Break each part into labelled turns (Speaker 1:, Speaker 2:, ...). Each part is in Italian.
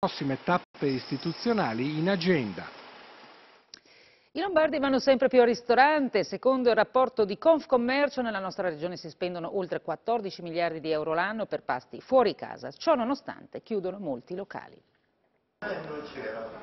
Speaker 1: prossime tappe istituzionali in agenda.
Speaker 2: I lombardi vanno sempre più al ristorante. Secondo il rapporto di Confcommercio, nella nostra regione si spendono oltre 14 miliardi di euro l'anno per pasti fuori casa. Ciò nonostante chiudono molti locali.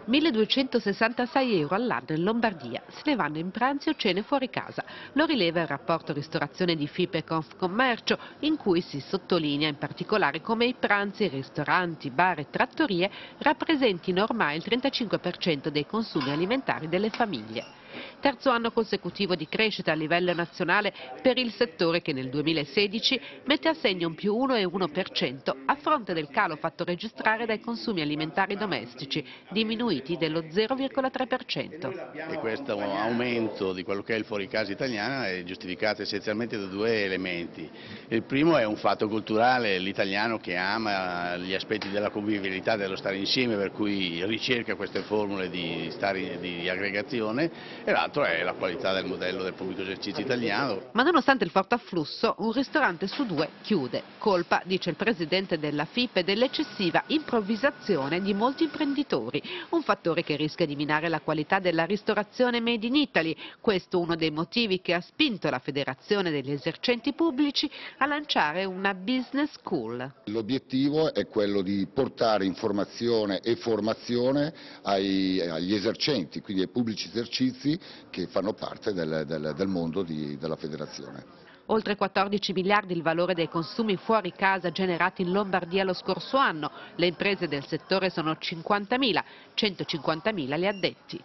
Speaker 3: 1266 euro all'anno in Lombardia, se ne vanno in pranzi o cene fuori casa. Lo rileva il rapporto ristorazione di FIPE Confcommercio, in cui si sottolinea in particolare come i pranzi, ristoranti, bar e trattorie rappresentino ormai il 35% dei consumi alimentari delle famiglie. Terzo anno consecutivo di crescita a livello nazionale per il settore che nel 2016 mette a segno un più 1,1% a fronte del calo fatto registrare dai consumi alimentari domestici, diminuiti dello 0,3%.
Speaker 4: E questo aumento di quello che è il fuoricasa italiano è giustificato essenzialmente da due elementi. Il primo è un fatto culturale, l'italiano che ama gli aspetti della convivialità, dello stare insieme, per cui ricerca queste formule di, stare, di aggregazione e l'altro è la qualità del modello del pubblico esercizio italiano.
Speaker 3: Ma nonostante il forte afflusso, un ristorante su due chiude. Colpa, dice il presidente della FIPE, dell'eccessiva improvvisazione di molti imprenditori, un fattore che rischia di minare la qualità della ristorazione made in Italy. Questo uno dei motivi che ha spinto la Federazione degli esercenti pubblici a lanciare una business school.
Speaker 5: L'obiettivo è quello di portare informazione e formazione ai, agli esercenti, quindi ai pubblici esercizi che fanno parte del, del, del mondo di, della federazione.
Speaker 3: Oltre 14 miliardi il valore dei consumi fuori casa generati in Lombardia lo scorso anno. Le imprese del settore sono 50.000, 150.000 gli addetti.